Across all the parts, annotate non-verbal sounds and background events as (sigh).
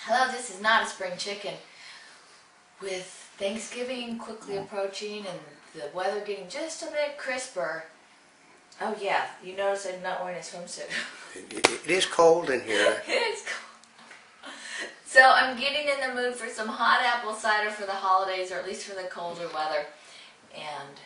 Hello, this is not a spring chicken. With Thanksgiving quickly approaching and the weather getting just a bit crisper. Oh yeah, you notice I'm not wearing a swimsuit. It it is cold in here. (laughs) it's cold. So I'm getting in the mood for some hot apple cider for the holidays, or at least for the colder weather. And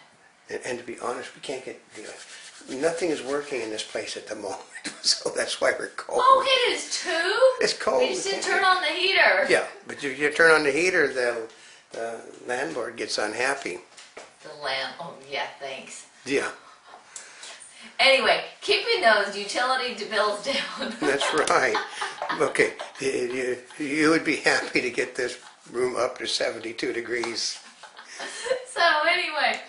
And, and to be honest, we can't get, you know, nothing is working in this place at the moment. (laughs) So that's why we're cold. oh, it is too. It's cold. We just didn't turn on the heater. Yeah, but if you turn on the heater, the, the landlord gets unhappy. The lamp. Oh yeah, thanks. Yeah, Anyway, keeping those utility bills (laughs) down. that's right. Okay, you, you, you would be happy to get this room up to 72 degrees. (laughs) so anyway,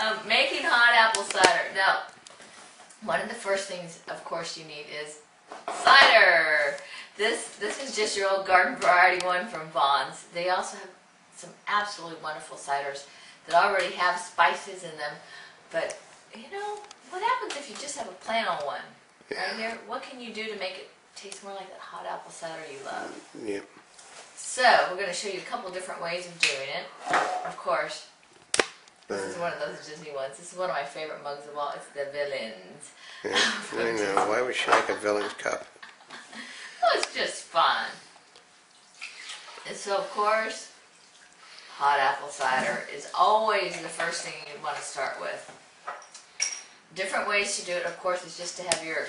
um, making hot apple cider. Now, one of the first things, of course, you need is cider. This this is just your old garden variety one from Vons. They also have some absolutely wonderful ciders that already have spices in them. But you know, what happens if you just have a plain old one? Right here, what can you do to make it taste more like that hot apple cider you love? Yeah. So we're going to show you a couple different ways of doing it. Of course, this is one of those Disney ones. This is one of my favorite mugs of all. It's the villains. yeah, (laughs) I know. Why would she like a villain's cup? (laughs) Oh, it's just fun. And so, of course, hot apple cider is always the first thing you want to start with. Different ways to do it, of course, is just to have your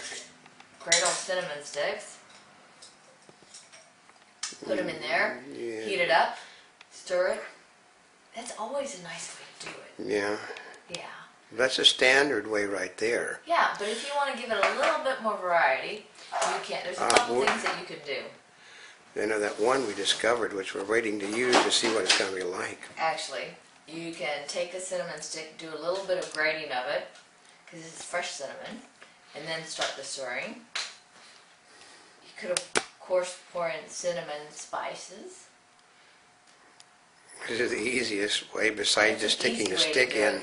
great old cinnamon sticks. Put them in there, Yeah. heat it up, stir it. That's always a nice way to do it. Yeah, Yeah. that's a standard way right there. Yeah, but if you want to give it a little bit more variety, you can. There's a Uh, couple things that you can do. You know, that one we discovered, which we're waiting to use to see what it's going to be like. Actually, you can take the cinnamon stick, do a little bit of grating of it, because it's fresh cinnamon, and then start the stirring. You could, of course, pour in cinnamon spices. This is the easiest way besides just sticking the way to stick do it. in.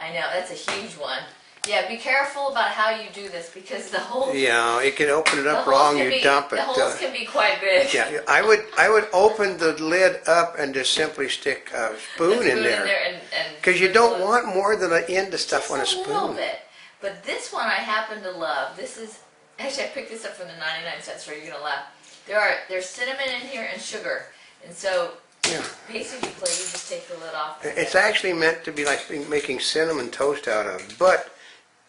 I know, that's a huge one. Yeah, be careful about how you do this, because the holes, Yeah, it can open it the up holes wrong, can you be, dump it. the holes uh, can be quite big. Yeah, I would, I would open the lid up and just simply stick a The spoon in there. and, and Because you don't want more than an end of stuff on a a little spoon. bit. But this one I happen to love. This is actually I picked this up from the 99 cent store. You're gonna laugh. There are there's cinnamon in here and sugar, and so Yeah. basically you just take the lid off. It's actually meant to be like making cinnamon toast out of, but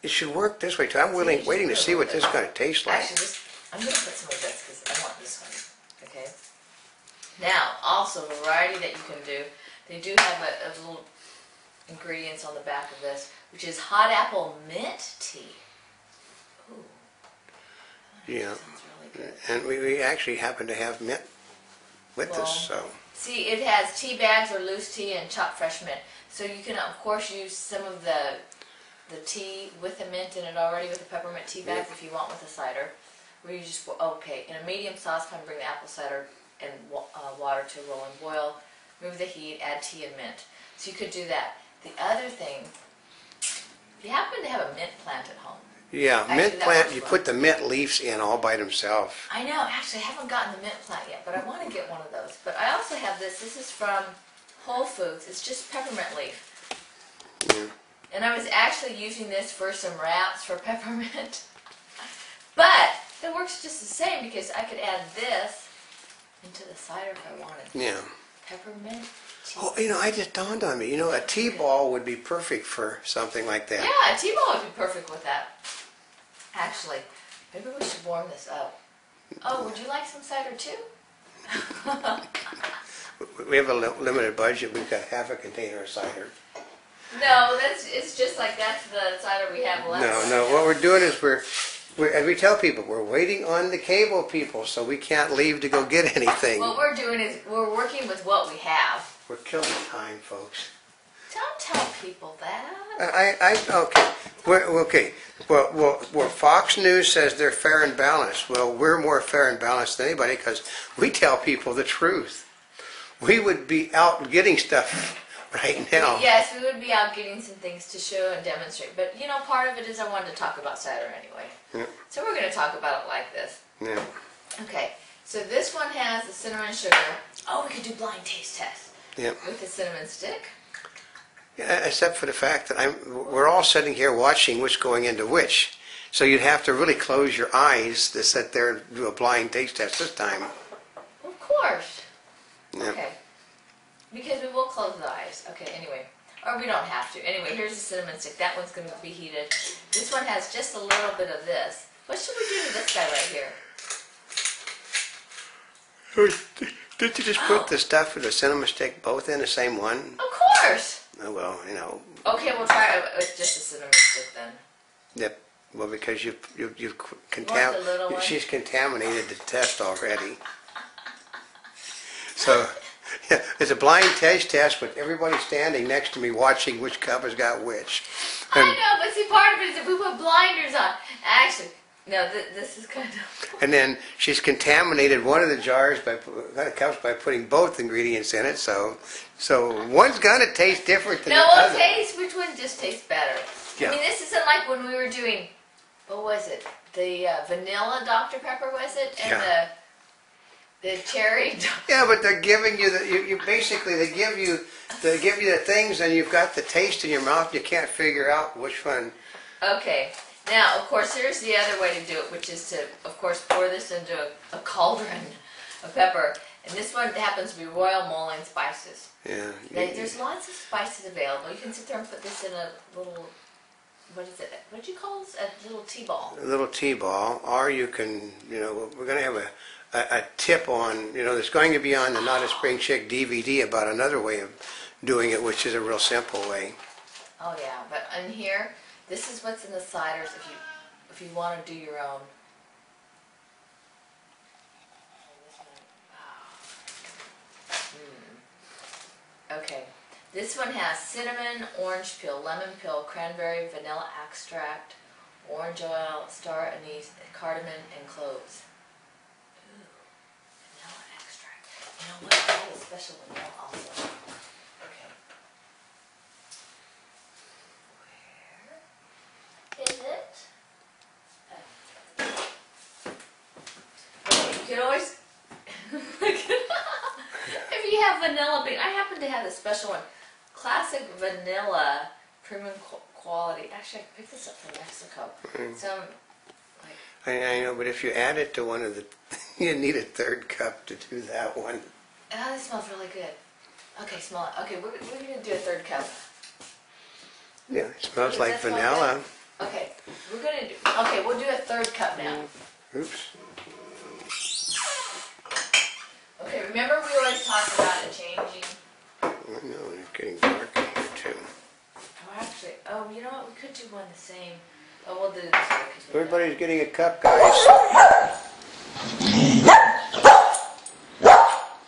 it should work this way too. I'm willing, waiting to see what this is going to taste like. Actually, just I'm gonna put some of this because I want this one. Okay. Now, also a variety that you can do. They do have a, a little ingredients on the back of this, which is hot apple mint tea. Ooh. Yeah. That sounds really good. And we, we actually happen to have mint with Well, us, so. See, it has tea bags or loose tea and chopped fresh mint. So you can, of course, use some of the the tea with the mint in it already with the peppermint tea bags if you want with the cider. Where you just, okay, in a medium saucepan, bring the apple cider and uh, water to a rolling boil. Remove the heat, add tea and mint. So you could do that. The other thing, if you happen to have a mint plant at home, Yeah, Actually, mint that plant, you put the mint leaves in all by themselves. I know, actually, I haven't gotten the mint plant yet, but I want to get one of those. But I also have this. This is from Whole Foods. It's just peppermint leaf. Yeah. And I was actually using this for some wraps for (laughs) peppermint. But it works just the same because I could add this into the cider if I wanted. Yeah. Peppermint. Oh, you know, I just dawned on me. You know, a tea ball would be perfect for something like that. Yeah, a tea ball would be perfect with that. Actually, maybe we should warm this up. Oh, would you like some cider too? (laughs) We have a li- limited budget. We've got half a container of cider. No, that's it's just like that's the cider we have left. No, no. What we're doing is we're, we're, as we tell people, we're waiting on the cable people, so we can't leave to go get anything. What we're doing is we're working with what we have. We're killing time, folks. Don't tell people that. I, I, okay, we're, okay. Well, well, well, Fox News says they're fair and balanced. Well, we're more fair and balanced than anybody because we tell people the truth. We would be out getting stuff (laughs) right now. Yes, we would be out getting some things to show and demonstrate. But you know, part of it is I wanted to talk about cider anyway. Yeah. So we're going to talk about it like this. Yeah. Okay. So this one has the cinnamon sugar. Oh, we could do blind taste test Yep. with the cinnamon stick. Except for the fact that I'm, we're all sitting here watching which going into which. So you'd have to really close your eyes to sit there and do a blind taste test this time. Of course. Yeah. Okay. Because we will close the eyes. Okay, anyway. Or we don't have to. Anyway, here's the cinnamon stick. That one's going to be heated. This one has just a little bit of this. What should we do to this guy right here? Did you just put oh. the stuff with the cinnamon stick both in the same one? Of course. Oh, well, you know, Okay, we'll try it with just a cinnamon stick then. yep. Well, because you've, you've, you've the little contam- one? she's contaminated the test already. So, yeah, (laughs) it's a blind taste test with everybody standing next to me watching which cup has got which. I And, know, but see, part of it is if we put blinders on. Actually, no, th- this is kind of. (laughs) and then she's contaminated one of the jars by, pu- uh, cups by putting both ingredients in it, so, so one's gonna taste different than No, the other. taste which one just tastes better. Yeah. I mean, this isn't like when we were doing, what was it? The uh, vanilla Dr. Pepper, was it? And Yeah. the the cherry. (laughs) Yeah, but they're giving you the, you, you basically, they give you, they give you the things and you've got the taste in your mouth, you can't figure out which one. Okay. Now, of course, here's the other way to do it, which is to, of course, pour this into a, a cauldron of pepper. And this one happens to be Royal Mulling spices. Yeah. They, there's lots of spices available. You can sit there and put this in a little, what is it? What do you call this? A little tea ball. A little tea ball. or you can, you know, we're gonna have a, a, a tip on, you know, there's going to be on the Not a Spring Chick DVD about another way of doing it, which is a real simple way. Oh yeah, but in here, this is what's in the ciders if you if you want to do your own. Hmm. Okay, this one has cinnamon, orange peel, lemon peel, cranberry, vanilla extract, orange oil, star anise, cardamom, and cloves. Ooh, vanilla extract. You know what? Special vanilla also. Okay. Where is it? Okay, you can always if you have vanilla bean. I happen to have a special one, classic vanilla premium quality. Actually, I picked this up from Mexico. Mm. Some like I, I know, but if you add it to one of the, (laughs) you need a third cup to do that one. oh, this smells really good. Okay, smell it. Okay, we're, we're gonna do a third cup. Yeah, it smells like smell vanilla. Okay, we're gonna do. Okay, we'll do a third cup now. Oops. Okay, remember we always talk about it changing. I know, it's getting dark in here too. Oh, actually, oh, you know what? We could do one the same. Oh, we'll do it this way. 'cause we know. Everybody's getting a cup, guys. (laughs)